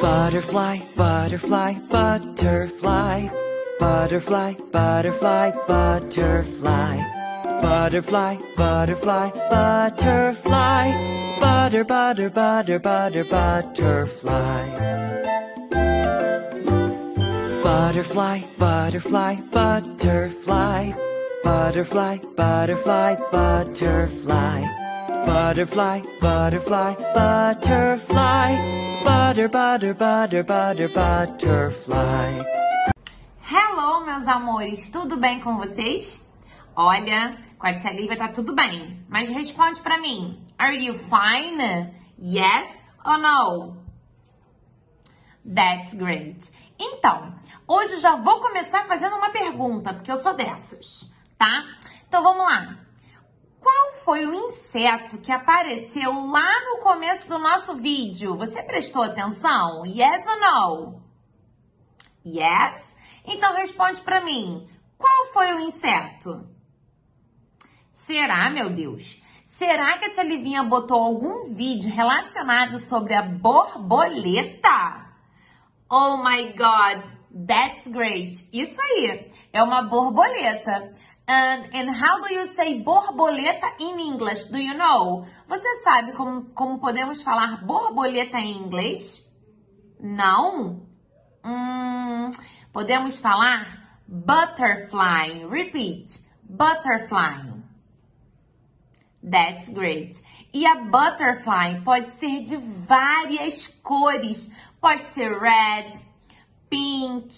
Butterfly, butterfly, butterfly. Butterfly, butterfly, butterfly. Butterfly, butterfly, butterfly. Butter, butter, butter, butter, butterfly. Butterfly, butterfly, butterfly. Butterfly, butterfly, butterfly. Butterfly, butterfly, butterfly. Butter, butter, butter, butter, butterfly. Hello, meus amores, tudo bem com vocês? Olha, com a tia Lívia tá tudo bem, mas responde pra mim. Are you fine? Yes or no? That's great. Então, hoje já vou começar fazendo uma pergunta, porque eu sou dessas, tá? Então vamos lá. Foi o inseto que apareceu lá no começo do nosso vídeo? Você prestou atenção? Yes ou no? Yes? Então responde para mim. Qual foi o inseto? Será, meu Deus? Será que a tia Livinha botou algum vídeo relacionado sobre a borboleta? Oh my God, that's great. Isso aí, é uma borboleta. And, and how do you say borboleta in English? Do you know? Você sabe como, como podemos falar borboleta em inglês? Não? Hum, podemos falar butterfly. Repeat. Butterfly. That's great. E a butterfly pode ser de várias cores. Pode ser red, pink,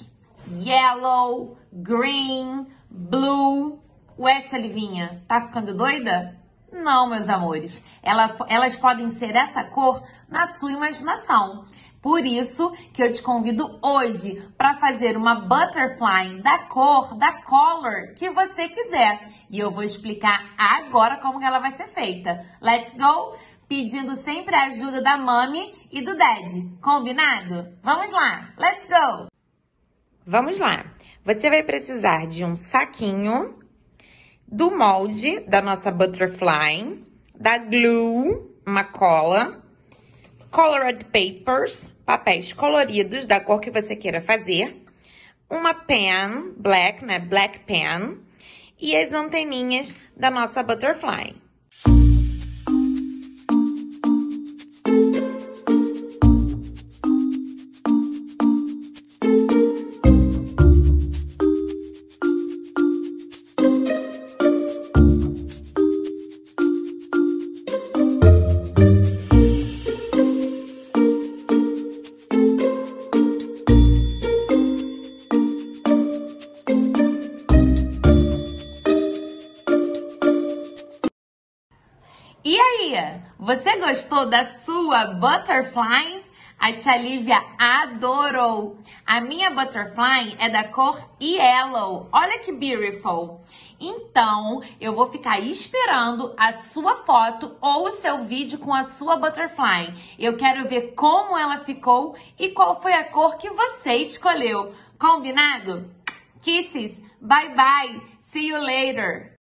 yellow, green, blue. Ué, tia Livinha, tá ficando doida? Não, meus amores. Ela, elas podem ser essa cor na sua imaginação. Por isso que eu te convido hoje para fazer uma butterfly da cor, da color que você quiser. E eu vou explicar agora como ela vai ser feita. Let's go? Pedindo sempre a ajuda da mami e do daddy. Combinado? Vamos lá. Let's go. Vamos lá. Você vai precisar de um saquinho, do molde da nossa butterfly, da glue, uma cola, colored papers, papéis coloridos da cor que você queira fazer, uma pen, black, né, black pen, e as anteninhas da nossa butterfly. Você gostou da sua butterfly? A tia Lívia adorou. A minha butterfly é da cor yellow. Olha que beautiful. Então, eu vou ficar esperando a sua foto ou o seu vídeo com a sua butterfly. Eu quero ver como ela ficou e qual foi a cor que você escolheu. Combinado? Kisses. Bye bye. See you later.